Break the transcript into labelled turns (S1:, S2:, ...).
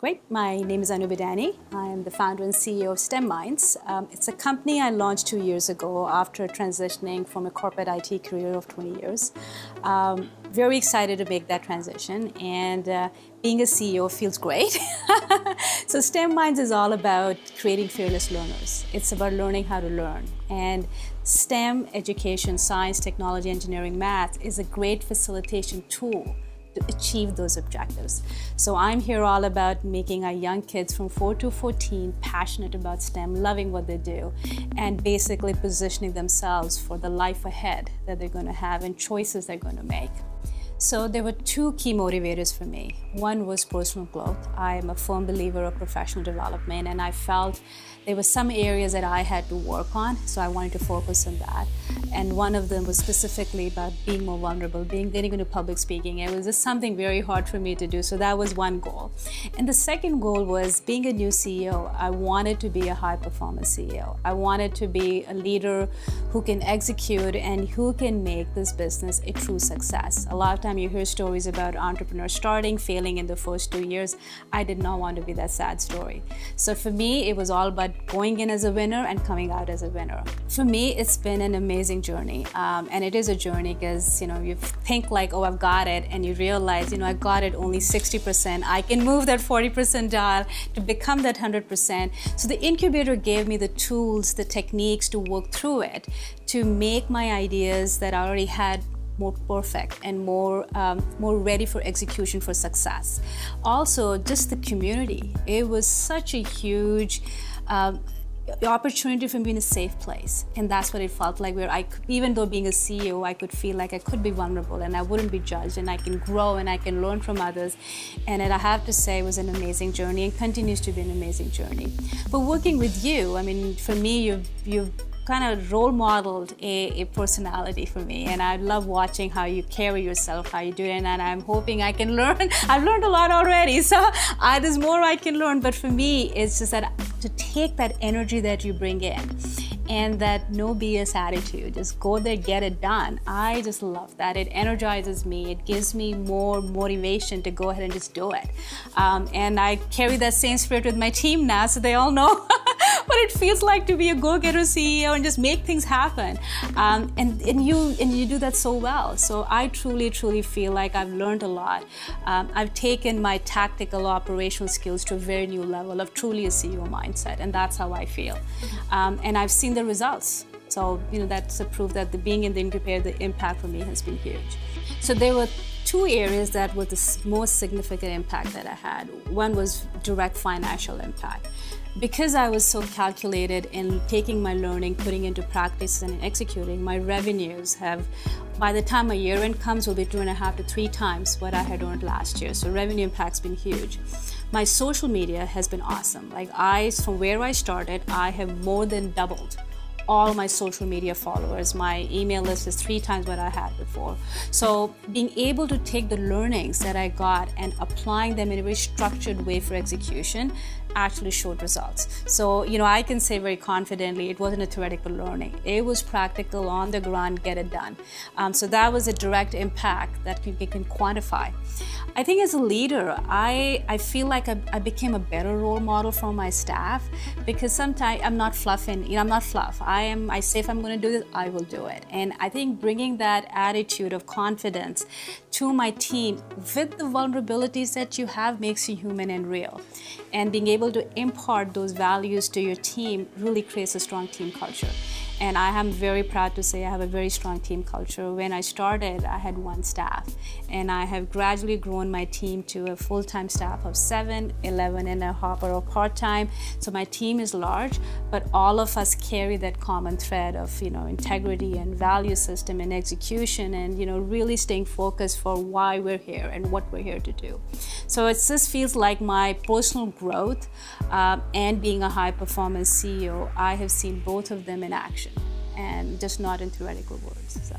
S1: Great. My name is Anu Bidani. I am the founder and CEO of STEM Minds. Um, it's a company I launched two years ago after transitioning from a corporate IT career of 20 years. Um, very excited to make that transition, and uh, being a CEO feels great. so, STEM Minds is all about creating fearless learners. It's about learning how to learn. And STEM education, science, technology, engineering, math is a great facilitation tool to achieve those objectives. So I'm here all about making our young kids from 4 to 14 passionate about STEM, loving what they do, and basically positioning themselves for the life ahead that they're going to have and choices they're going to make. So there were two key motivators for me. One was personal growth. I am a firm believer of professional development, and I felt there were some areas that I had to work on, so I wanted to focus on that. And one of them was specifically about being more vulnerable, being getting into public speaking. It was just something very hard for me to do, so that was one goal. And the second goal was being a new CEO. I wanted to be a high performance CEO. I wanted to be a leader who can execute and who can make this business a true success. A lot of you hear stories about entrepreneurs starting, failing in the first two years. I did not want to be that sad story. So for me, it was all about going in as a winner and coming out as a winner. For me, it's been an amazing journey. Um, and it is a journey because, you know, you think like, oh, I've got it. And you realize, you know, I got it only 60%. I can move that 40% dial to become that 100%. So the incubator gave me the tools, the techniques to work through it to make my ideas that I already had more perfect and more um, more ready for execution for success. Also, just the community. It was such a huge. Um, opportunity for me in a safe place and that's what it felt like where i could, even though being a ceo i could feel like i could be vulnerable and i wouldn't be judged and i can grow and i can learn from others and it, i have to say was an amazing journey and continues to be an amazing journey but working with you i mean for me you've you've kind of role modeled a, a, personality for me and I love watching how you carry yourself, how you do it and I'm hoping I can learn. I've learned a lot already so uh, there's more I can learn but for me it's just that to take that energy that you bring in and that no BS attitude. Just go there, get it done. I just love that. It energizes me. It gives me more motivation to go ahead and just do it. Um, and I carry that same spirit with my team now, so they all know what it feels like to be a go-getter CEO and just make things happen. Um, and, and you and you do that so well. So I truly, truly feel like I've learned a lot. Um, I've taken my tactical operational skills to a very new level of truly a CEO mindset, and that's how I feel. Um, and I've seen the results. So, you know, that's a proof that the being in the incubator, the impact for me has been huge. So there were two areas that were the most significant impact that I had. One was direct financial impact. Because I was so calculated in taking my learning, putting into practice and executing, my revenues have, by the time a year end comes, will be two and a half to three times what I had earned last year. So revenue impact's been huge. My social media has been awesome. Like I, from where I started, I have more than doubled all my social media followers. My email list is three times what I had before. So being able to take the learnings that I got and applying them in a very structured way for execution actually showed results. So, you know, I can say very confidently it wasn't a theoretical learning. It was practical, on the ground, get it done. Um, so that was a direct impact that we can quantify. I think as a leader, I, I feel like I, I became a better role model for my staff because sometimes I'm not fluffing, you know, I'm not fluff. Am, I say if I'm going to do this, I will do it. And I think bringing that attitude of confidence to my team with the vulnerabilities that you have makes you human and real. And being able to impart those values to your team really creates a strong team culture. And I am very proud to say I have a very strong team culture. When I started, I had one staff, and I have gradually grown my team to a full time staff of seven, 11 and a half or part time. So my team is large, but all of us carry that common thread of you know integrity and value system and execution, and you know really staying focused for why we're here and what we're here to do. So it just feels like my personal growth um, and being a high performance CEO, I have seen both of them in action and just not in theoretical words. So.